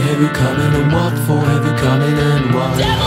Have you come in and what for? Have you come in and why?